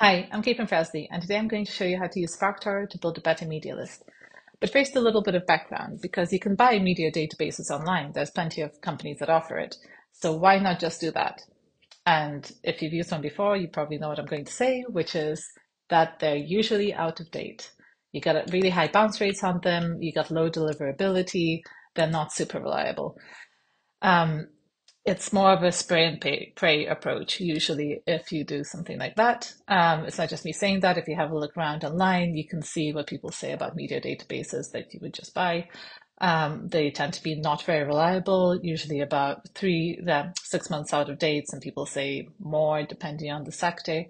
Hi, I'm Caitlin Prezly, and today I'm going to show you how to use SparkToro to build a better media list. But first, a little bit of background, because you can buy media databases online. There's plenty of companies that offer it. So why not just do that? And if you've used one before, you probably know what I'm going to say, which is that they're usually out of date. You get really high bounce rates on them, you get low deliverability, they're not super reliable. Um, it's more of a spray and pay, pray approach, usually, if you do something like that. Um, it's not just me saying that. If you have a look around online, you can see what people say about media databases that you would just buy. Um, they tend to be not very reliable, usually about three, six months out of date. Some people say more, depending on the sector.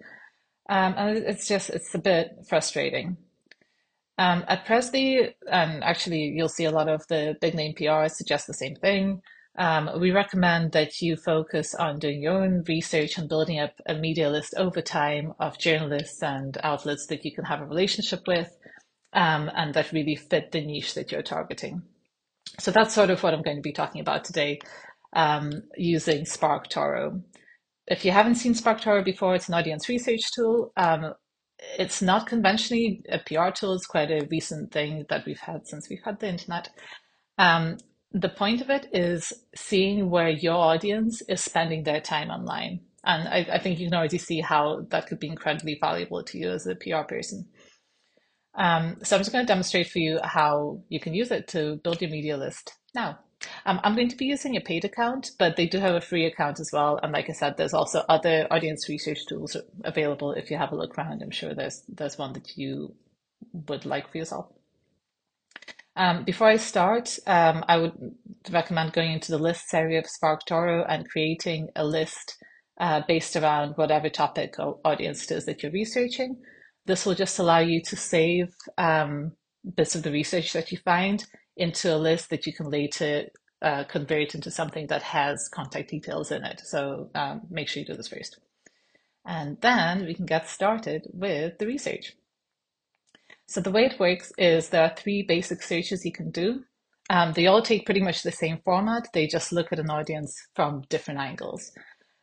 Um, and it's just, it's a bit frustrating. Um, at Prezly, and actually you'll see a lot of the big name PRs suggest the same thing. Um, we recommend that you focus on doing your own research and building up a media list over time of journalists and outlets that you can have a relationship with um, and that really fit the niche that you're targeting. So that's sort of what I'm going to be talking about today um, using SparkToro. If you haven't seen SparkToro before, it's an audience research tool. Um, it's not conventionally a PR tool. It's quite a recent thing that we've had since we've had the internet. Um, the point of it is seeing where your audience is spending their time online. And I, I, think you can already see how that could be incredibly valuable to you as a PR person. Um, so I'm just going to demonstrate for you how you can use it to build your media list now. Um, I'm going to be using a paid account, but they do have a free account as well. And like I said, there's also other audience research tools available. If you have a look around, I'm sure there's there's one that you would like for yourself. Um, before I start, um, I would recommend going into the lists area of SparkToro and creating a list uh, based around whatever topic or audience it is that you're researching. This will just allow you to save um, bits of the research that you find into a list that you can later uh, convert into something that has contact details in it. So um, make sure you do this first. And then we can get started with the research. So the way it works is there are three basic searches you can do. Um, they all take pretty much the same format. They just look at an audience from different angles.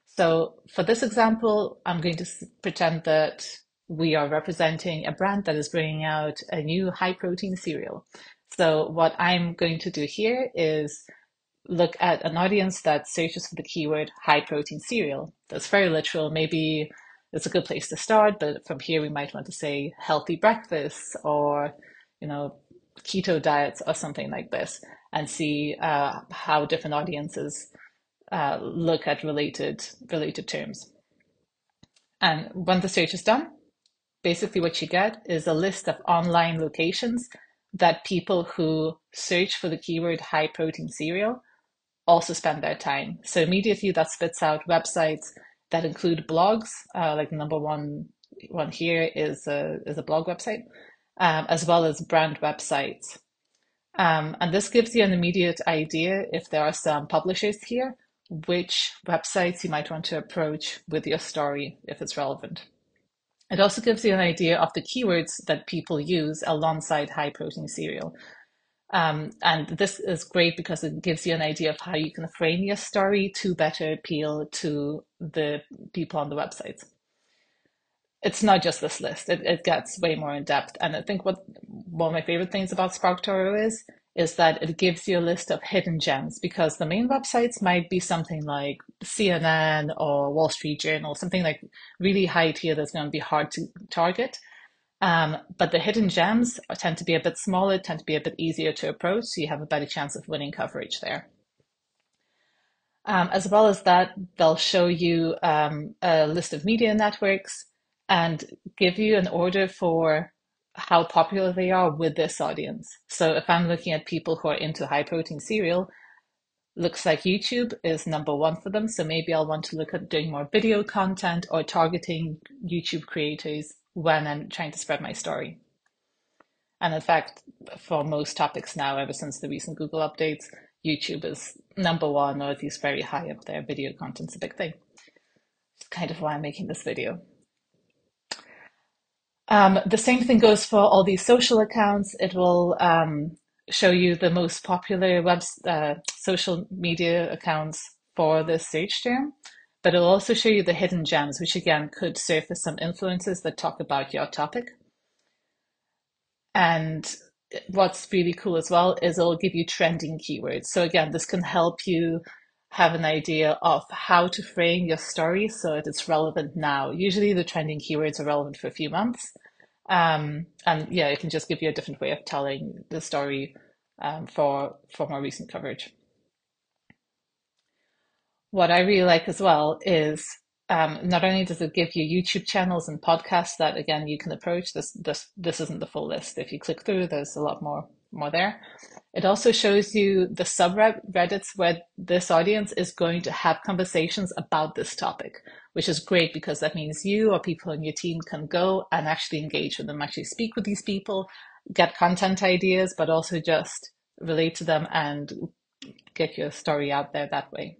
So for this example, I'm going to pretend that we are representing a brand that is bringing out a new high protein cereal. So what I'm going to do here is look at an audience that searches for the keyword high protein cereal. That's very literal. Maybe it's a good place to start. But from here, we might want to say healthy breakfasts or, you know, keto diets or something like this and see uh, how different audiences uh, look at related related terms. And when the search is done, basically what you get is a list of online locations that people who search for the keyword high protein cereal also spend their time. So immediately that spits out websites that include blogs. Uh, like the number one one here is a is a blog website, um, as well as brand websites. Um, and this gives you an immediate idea if there are some publishers here, which websites you might want to approach with your story if it's relevant. It also gives you an idea of the keywords that people use alongside high protein cereal. Um, and this is great because it gives you an idea of how you can frame your story to better appeal to the people on the websites. It's not just this list, it, it gets way more in depth. And I think what one of my favorite things about SparkToro is, is that it gives you a list of hidden gems because the main websites might be something like CNN or Wall Street Journal, something like really high tier that's going to be hard to target. Um, but the hidden gems tend to be a bit smaller, tend to be a bit easier to approach, so you have a better chance of winning coverage there. Um, as well as that, they'll show you um, a list of media networks and give you an order for how popular they are with this audience. So if I'm looking at people who are into high protein cereal, looks like YouTube is number one for them. So maybe I'll want to look at doing more video content or targeting YouTube creators when I'm trying to spread my story. And in fact, for most topics now, ever since the recent Google updates, YouTube is number one, or at least very high up there. Video content's a big thing. It's kind of why I'm making this video. Um, the same thing goes for all these social accounts. It will um, show you the most popular web uh, social media accounts for this search term. But it'll also show you the hidden gems, which again could surface some influences that talk about your topic. And what's really cool as well is it'll give you trending keywords. So again, this can help you have an idea of how to frame your story so that it's relevant now. Usually the trending keywords are relevant for a few months. Um, and yeah, it can just give you a different way of telling the story um, for, for more recent coverage. What I really like as well is um, not only does it give you YouTube channels and podcasts that again you can approach. This this this isn't the full list. If you click through, there's a lot more more there. It also shows you the subreddits where this audience is going to have conversations about this topic, which is great because that means you or people in your team can go and actually engage with them, actually speak with these people, get content ideas, but also just relate to them and get your story out there that way.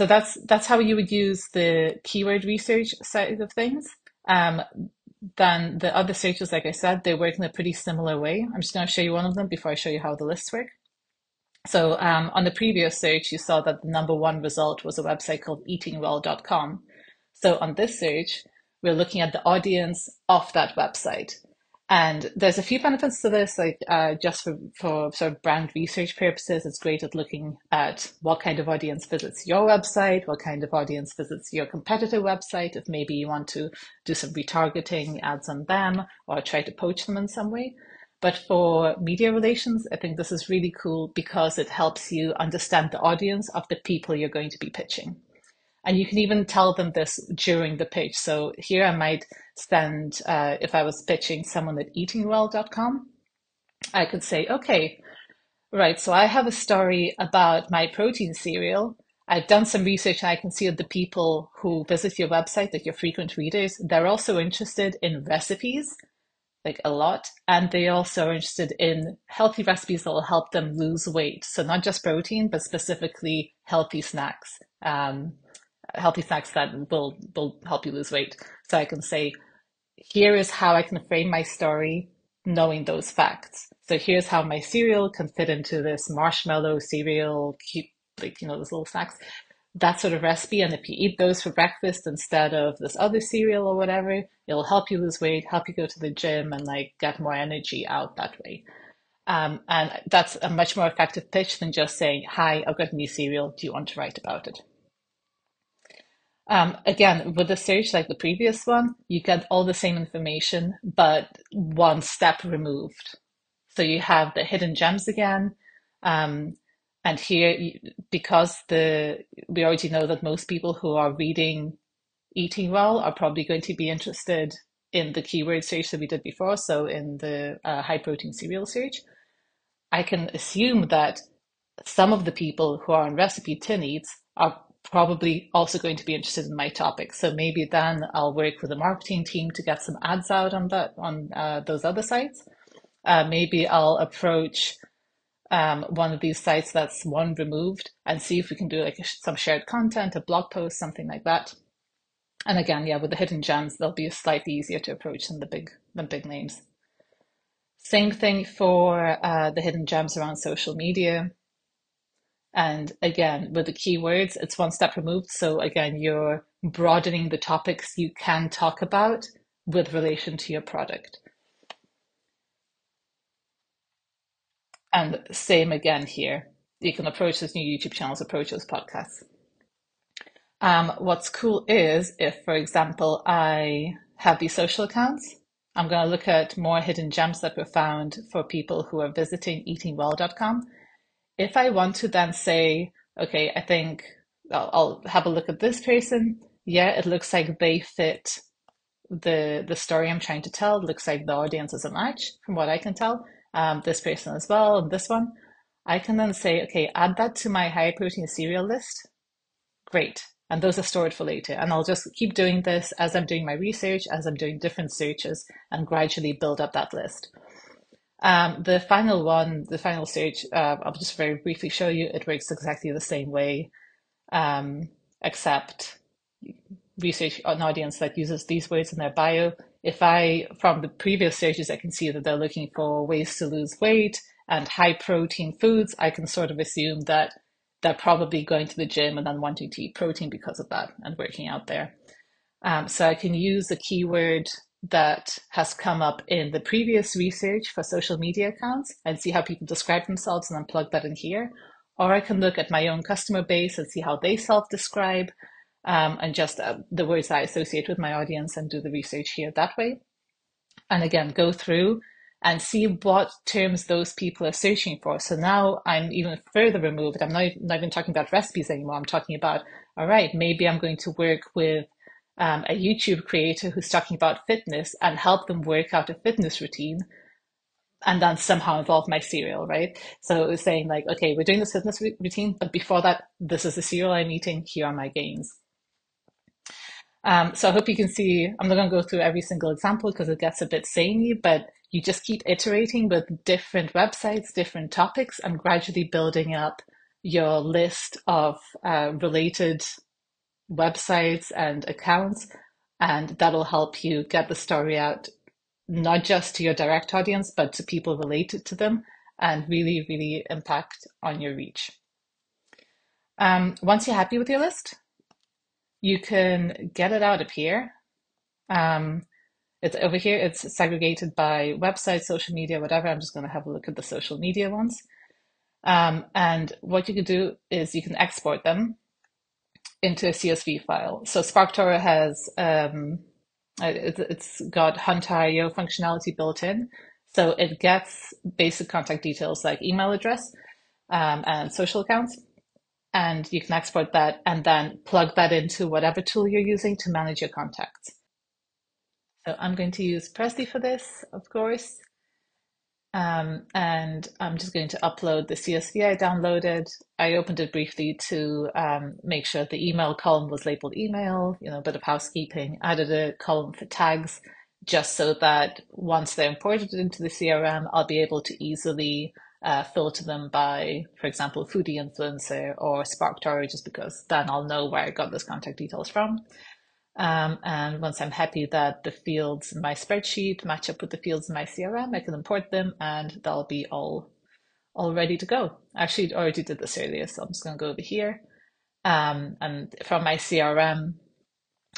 So that's that's how you would use the keyword research side of things. Um, then the other searches, like I said, they work in a pretty similar way. I'm just going to show you one of them before I show you how the lists work. So um, on the previous search, you saw that the number one result was a website called eatingwell.com. So on this search, we're looking at the audience of that website. And there's a few benefits to this, like uh, just for, for sort of brand research purposes, it's great at looking at what kind of audience visits your website, what kind of audience visits your competitor website, if maybe you want to do some retargeting ads on them or try to poach them in some way. But for media relations, I think this is really cool because it helps you understand the audience of the people you're going to be pitching. And you can even tell them this during the pitch. So here I might send, uh, if I was pitching someone at eatingwell.com, I could say, okay, right, so I have a story about my protein cereal. I've done some research and I can see that the people who visit your website, like your frequent readers, they're also interested in recipes, like a lot. And they also are interested in healthy recipes that will help them lose weight. So not just protein, but specifically healthy snacks. Um, healthy snacks that will will help you lose weight. So I can say, here is how I can frame my story knowing those facts. So here's how my cereal can fit into this marshmallow cereal, cute, like you know, those little snacks. That sort of recipe, and if you eat those for breakfast instead of this other cereal or whatever, it'll help you lose weight, help you go to the gym, and like get more energy out that way. Um, and that's a much more effective pitch than just saying, "Hi, I've got a new cereal. Do you want to write about it?" Um, again, with the search like the previous one, you get all the same information, but one step removed. So you have the hidden gems again. Um, and here, because the we already know that most people who are reading Eating Well are probably going to be interested in the keyword search that we did before, so in the uh, high protein cereal search. I can assume that some of the people who are on RecipeTin Eats are probably also going to be interested in my topic. So maybe then I'll work with the marketing team to get some ads out on that on uh, those other sites. Uh, maybe I'll approach um, one of these sites that's one removed and see if we can do like some shared content, a blog post, something like that. And again, yeah, with the hidden gems, they'll be slightly easier to approach than the big than big names. Same thing for uh, the hidden gems around social media. And again, with the keywords, it's one step removed. So again, you're broadening the topics you can talk about with relation to your product. And same again here. You can approach those new YouTube channels, approach those podcasts. Um, what's cool is if, for example, I have these social accounts, I'm going to look at more hidden gems that were found for people who are visiting eatingwell.com if I want to then say, okay, I think I'll, I'll have a look at this person. Yeah, it looks like they fit the the story I'm trying to tell. It looks like the audience is a match from what I can tell. Um, this person as well, and this one. I can then say, okay, add that to my high protein cereal list. Great. And those are stored for later. And I'll just keep doing this as I'm doing my research, as I'm doing different searches, and gradually build up that list. Um, the final one, the final stage, uh, I'll just very briefly show you. It works exactly the same way, um, except research an audience that uses these words in their bio. If I, from the previous stages, I can see that they're looking for ways to lose weight and high protein foods, I can sort of assume that they're probably going to the gym and then wanting to eat protein because of that and working out there. Um, so I can use the keyword that has come up in the previous research for social media accounts and see how people describe themselves and then plug that in here. Or I can look at my own customer base and see how they self describe um, and just uh, the words I associate with my audience and do the research here that way. And again, go through and see what terms those people are searching for. So now I'm even further removed. I'm not, not even talking about recipes anymore. I'm talking about, all right, maybe I'm going to work with um, a YouTube creator who's talking about fitness and help them work out a fitness routine and then somehow involve my cereal, right? So it was saying like, okay, we're doing this fitness routine, but before that, this is the cereal I'm eating. Here are my gains. Um, so I hope you can see, I'm not going to go through every single example because it gets a bit samey, but you just keep iterating with different websites, different topics, and gradually building up your list of uh, related websites and accounts. And that'll help you get the story out, not just to your direct audience, but to people related to them and really, really impact on your reach. Um, once you're happy with your list, you can get it out of here. Um, it's over here, it's segregated by website, social media, whatever. I'm just going to have a look at the social media ones. Um, and what you can do is you can export them into a CSV file. So SparkToro has, um, it, it's got Hunter.io functionality built in. So it gets basic contact details like email address um, and social accounts and you can export that and then plug that into whatever tool you're using to manage your contacts. So I'm going to use Prezly for this, of course. Um, and I'm just going to upload the CSV I downloaded. I opened it briefly to um, make sure the email column was labeled email, you know, a bit of housekeeping, added a column for tags, just so that once they're imported into the CRM, I'll be able to easily uh, filter them by, for example, foodie influencer or SparkToro, just because then I'll know where I got those contact details from. Um, and once I'm happy that the fields in my spreadsheet match up with the fields in my CRM, I can import them and they'll be all, all ready to go. Actually, already did this earlier, so I'm just going to go over here. Um, and from my CRM,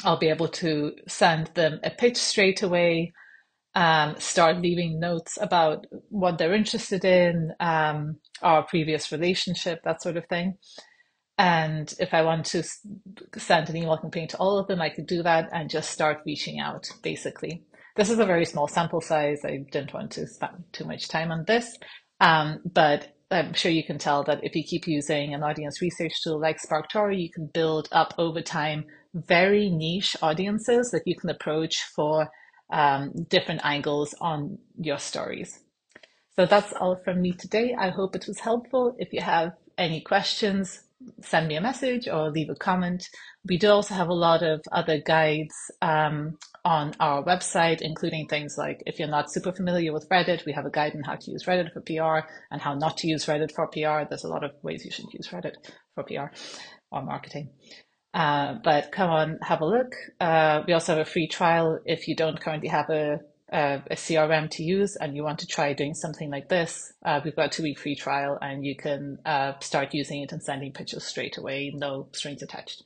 I'll be able to send them a pitch straight away um, start leaving notes about what they're interested in, um, our previous relationship, that sort of thing. And if I want to send an email campaign to all of them, I could do that and just start reaching out, basically. This is a very small sample size. I didn't want to spend too much time on this. Um, but I'm sure you can tell that if you keep using an audience research tool like SparkToro, you can build up over time very niche audiences that you can approach for um, different angles on your stories. So that's all from me today. I hope it was helpful. If you have any questions, send me a message or leave a comment. We do also have a lot of other guides um, on our website, including things like if you're not super familiar with Reddit, we have a guide on how to use Reddit for PR and how not to use Reddit for PR. There's a lot of ways you should use Reddit for PR or marketing. Uh, but come on, have a look. Uh, we also have a free trial if you don't currently have a, a, a CRM to use and you want to try doing something like this. Uh, we've got a two week free trial and you can uh, start using it and sending pictures straight away, no strings attached.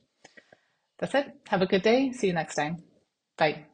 That's it. Have a good day. See you next time. Bye.